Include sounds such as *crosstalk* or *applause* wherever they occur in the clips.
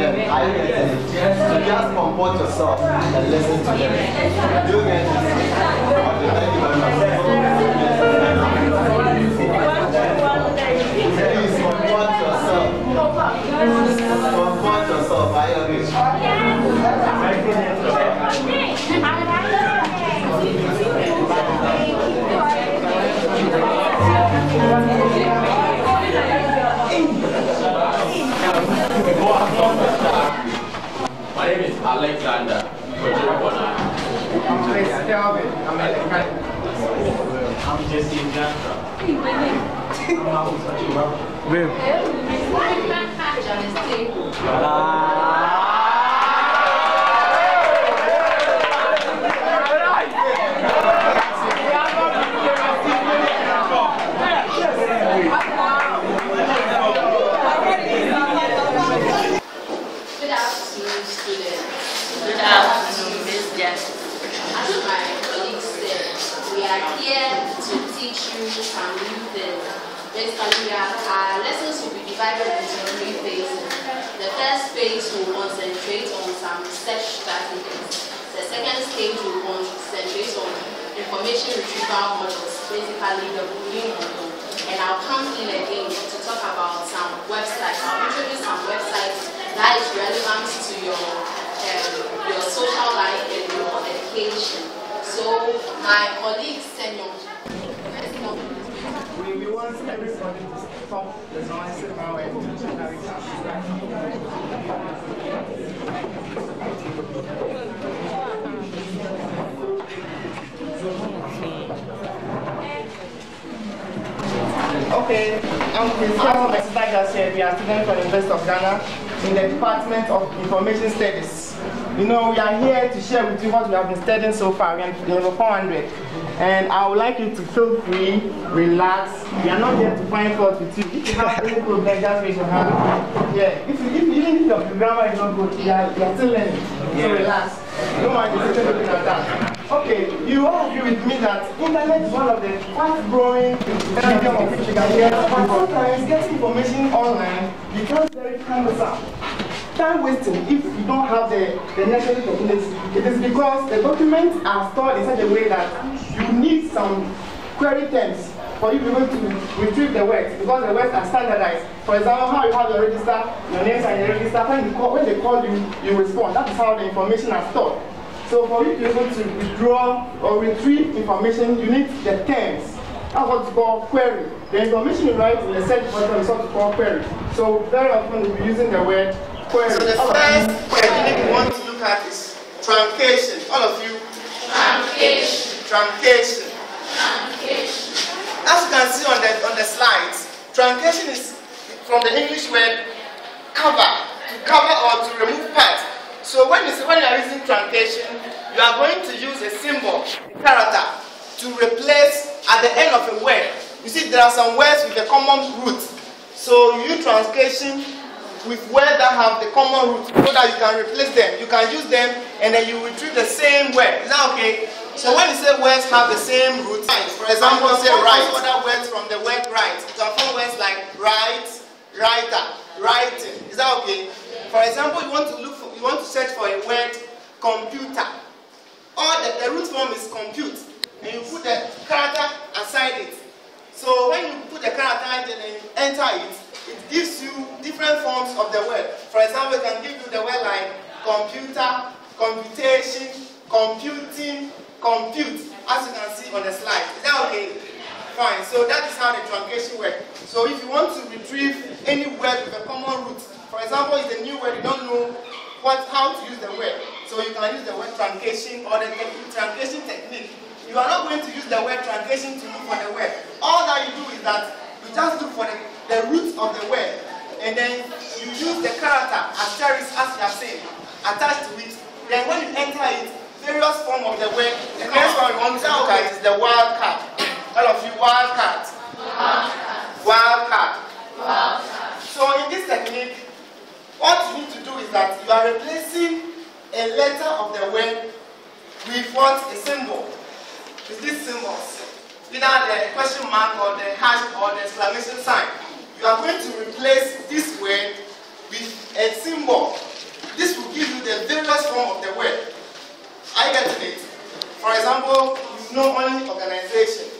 them ideas just comport yourself and listen to them. You get it. Good afternoon, students. Good afternoon, Miss Jess. As my colleague said, we are here to teach you some new things. Basically, we are, our lessons will be divided into three phases. The first phase will concentrate on some research strategies. The second stage will concentrate on information retrieval models, basically the model. And I'll come in again to talk about some websites. I'll introduce some websites that is relevant to your um, your social life and your education. So my colleague Senyo, We, we want everybody to stop the noise now and teach how Okay, I'm Christian Mesita said we are students from the University of Ghana in the Department of Information Studies. You know, we are here to share with you what we have been studying so far. We are in level 400. And I would like you to feel free, relax. We are not here to find fault with you. If you have any problem, just raise your hand. Yeah, if, you, if even if your grammar is not good, you are, you are still learning. So relax. Don't mind the sitting looking at that. You all agree with me that internet is one of the fast growing medium of can get. But sometimes getting information online becomes very cumbersome time wasting if you don't have the, the necessary documents. It is because the documents are stored in such a way that you need some query terms for you to be able to retrieve the words because the words are standardized. For example, how you have your register, your names and your register, when, you call, when they call you, you respond. That is how the information is stored. So for you to be able to withdraw or retrieve information, you need the terms. That's what's called query. The information you write in the search button is what's called query. So very often we'll be using the word query. So the first technique we want to look at is truncation. All of you. truncation, Truncation. truncation, As you can see on the on the slides, truncation is from the English word cover, to cover or to remove part. So when you when you are using truncation, you are going to use a symbol, a character, to replace at the end of a word. You see, there are some words with a common root. So you use truncation with words that have the common root so that you can replace them. You can use them and then you retrieve the same word. Is that okay? So when you say words have the same root, for example, say right. Other words from the word right. You can form words like right, writer, writing. Is that okay? For example, you want to look you want to search for a word computer. Or the, the root form is compute. And you put the character aside it. So when you put the character and then enter it, it gives you different forms of the word. For example, it can give you the word like computer, computation, computing, compute, as you can see on the slide. Is that okay? Fine. So that is how the truncation works. So if you want to retrieve any word with a common root, for example, it's a new word, you don't know what how to use the word. So you can use the word truncation or the truncation technique. You are not going to use the word truncation to look for the word. All that you do is that you just look for the, the root of the word and then you use the character asterisk as you are saying, attached to it. Then when you enter it, various form of the word. The next one we want to look at is the wild card. All of you, wild card. Wild card. Wild card. So in this technique, what you need to do is that replacing a letter of the word with what? A symbol. With these symbols. Either the question mark or the hash or the exclamation sign. You are going to replace this word with a symbol. this will give you the various form of the word. You getting it? For example, you know only organization.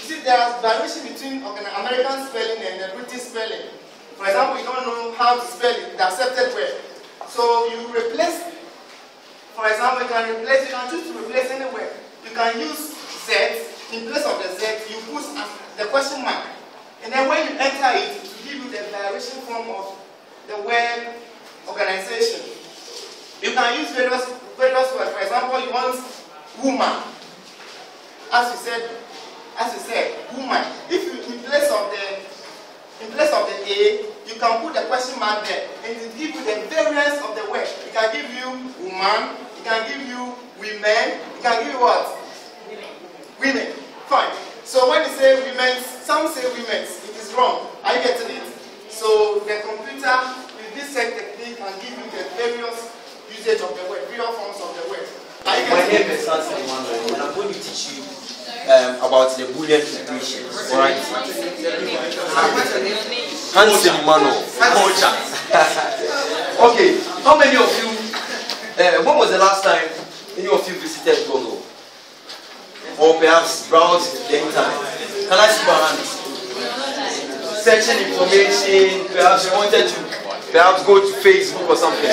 You see, there is variation between American spelling and the British spelling. For example, you don't know how to spell it, the accepted word. So you replace, for example, you can replace, you can choose to replace any word. You can use Z, in place of the Z, you put the question mark. And then when you enter it, it will give you the variation form of the word organization. You can use various, various words. For example, you want woman. As you said, as you said, woman. If you in place of the in place of the A, you can put the question mark there, and it will give you the variance of the word. It can give you woman, it can give you women, it can give you what? Women. Fine. So when you say women, some say women's, it is wrong. Are you getting it? So the computer with this set technique can give you the various usage of the word, various forms of the word. Are you My getting name it? is Hansen Emmanuel, and I'm going to teach you um, about the Boolean equation. Alright? Hansen Emmanuel. *laughs* okay, how many of you, uh, when was the last time any of you visited Google? Or perhaps browsed the internet? Can I see your hands? Searching information, perhaps you wanted to perhaps go to Facebook or something.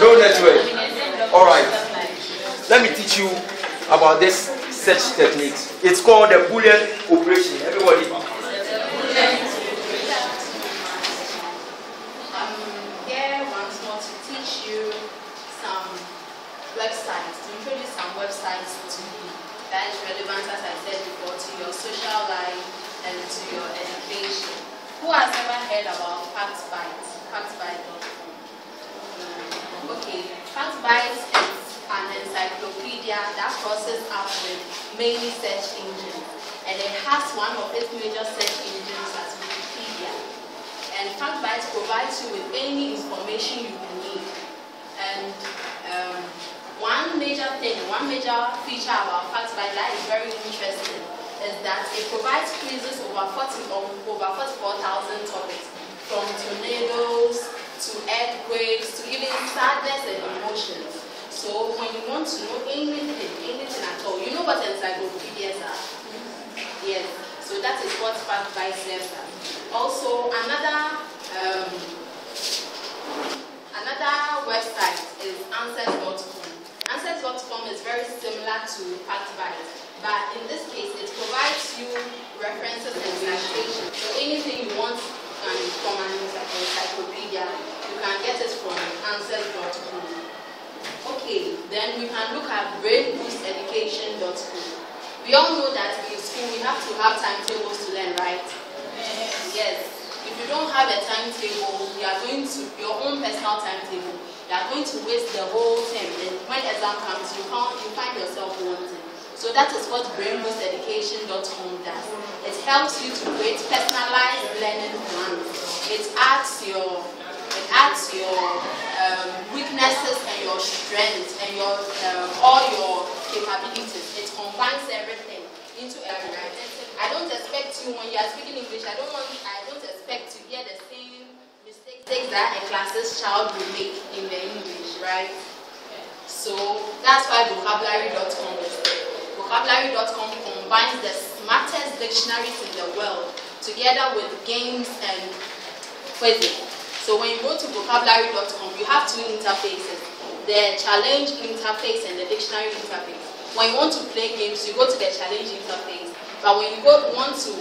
No network. All right. Let me teach you about this search technique. It's called the Boolean operation. Everybody. I'm here once more to teach you some websites, to introduce some websites to you that is relevant, as I said before, to your social life and to your education. Who has ever heard about FactBite? FactBite.com. Mm, Okay, FactBite is an encyclopedia that crosses up with many search engines, has one of its major search engines as Wikipedia. And FactBite provides you with any information you need. And um, one major thing, one major feature about FactBite that is very interesting is that it provides quizzes over 40 or over 44,000 topics, from tornadoes to earthquakes to even sadness and emotions. So when you want to know anything, anything at all, you know what encyclopedias are. Yes, so is what FactBite serves as. Also, another um, another website is Answers.com. Answers.com is very similar to FactBite, but in this case, it provides you references and citations. So anything you want um, from an encyclopedia, you can get it from Answers.com. Okay, then we can look at brainboosteducation.com. We all know that in school we have to have timetables to learn, right? Yes. If you don't have a timetable, you are going to your own personal timetable. You are going to waste the whole term. Then when exam comes, you can't you find yourself wanting. So that is what brainboosteducation.com does. It helps you to create personalized learning plans. It adds your it adds your um, weaknesses and your strengths and your all It combines everything into a. I don't expect you when you are speaking English. I don't want. I don't expect to hear the same mistakes that a classes child will make in the English, right? So that's why vocabulary.com is there. Vocabulary.com combines the smartest dictionaries in the world together with games and quizzes. So when you go to vocabulary.com, you have two interfaces, the challenge interface and the dictionary interface. When you want to play games, you go to the challenge interface. But when you go want to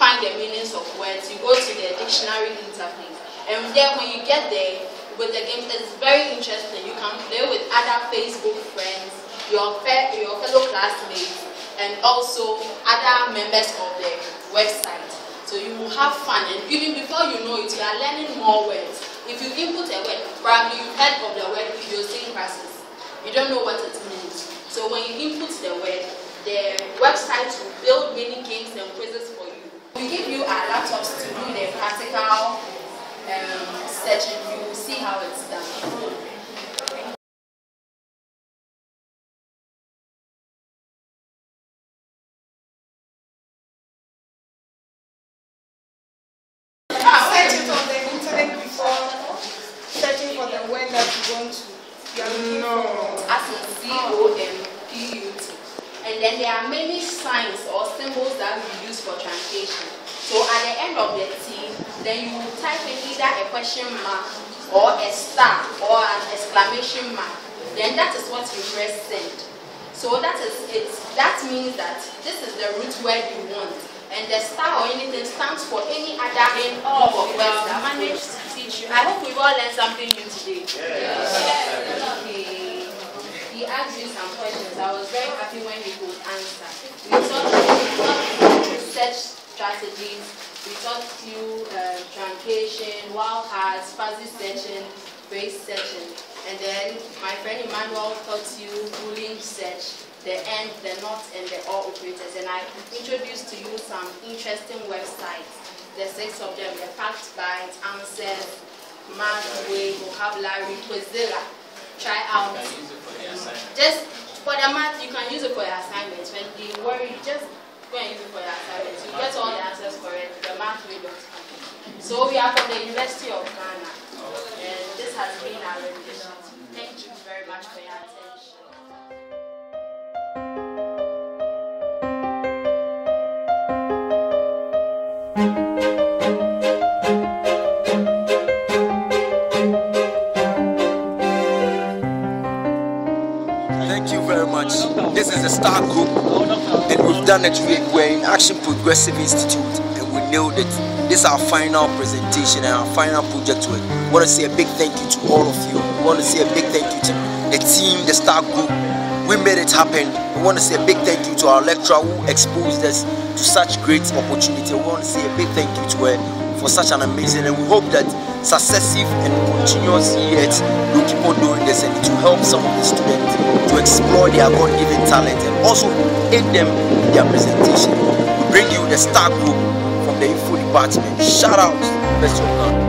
find the meanings of words, you go to the dictionary interface. And then when you get there with the games, it's very interesting. You can play with other Facebook friends, your, fe- your fellow classmates, and also other members of the website. So you will have fun, and even before you know it, you are learning more words. If you input a word, probably you've heard of the word idiosyncrasies. You don't know what it means. So when you input the word, the website will build many games and quizzes for you. We give you our laptops to do the practical um, searching. You will see how it's done. It on the internet before. You are looking No. as in C-O-M-P-U-T. And then there are many signs or symbols that we use for translation. So at the end of the T, then you will type in either a question mark or a star or an exclamation mark. Then that is what you press send. So that is it. That means that this is the root word you want. And the star or anything stands for any other In all, of we words that managed to teach you. I hope we've all learned something new today. Okay. He asked you some questions. I was very happy when he could answer. We taught you taught you search strategies. We taught you uh, truncation, wildcards, fuzzy searching, phrase searching. And then my friend Emmanuel taught you boolean search, the and, the not, and the or operators. And I introduced to you some interesting websites. The six of them, the FactBite, answers, Mathway, vocabulary, Quizilla. Try out. Just for the math, you can use it for your assignments. When you worry, just go and use it for your assignments. You get all the answers correct. The mathway.com. So we are from the University of Ghana, and this has been our is the Star Group, and we've done it. We- We're in Action Progressive Institute, and we nailed it. This is our final presentation and our final project work. We want to say a big thank you to all of you. We want to say a big thank you to the team, the Star Group. We made it happen. We want to say a big thank you to our lecturer who exposed us to such great opportunity. We want to say a big thank you to her for such an amazing, and we hope that successive and continuous years will keep on doing this and will help some of the students to explore their God-given talent and also aid them in their presentation. We bring you the Star Group from the Info Department. Shout out, Best of.